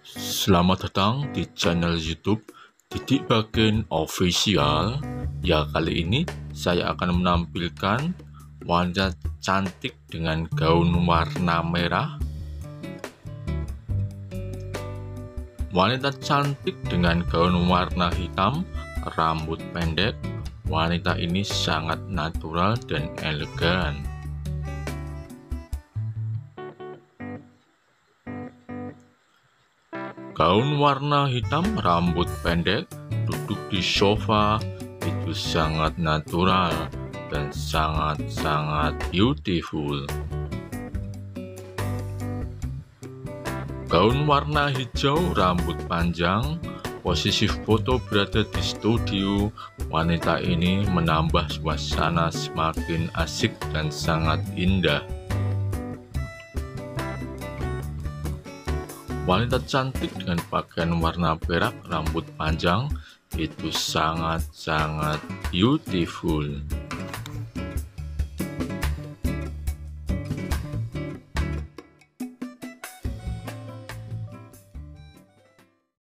Selamat datang di channel YouTube Didik Bagian Official. Ya, kali ini saya akan menampilkan wanita cantik dengan gaun warna merah. Wanita cantik dengan gaun warna hitam, rambut pendek. Wanita ini sangat natural dan elegan. Gaun warna hitam, rambut pendek, duduk di sofa, itu sangat natural dan sangat-sangat beautiful. Gaun warna hijau, rambut panjang, posisi foto berada di studio. Wanita ini menambah suasana semakin asik dan sangat indah. Wanita cantik dengan pakaian warna perak, rambut panjang, itu sangat-sangat beautiful.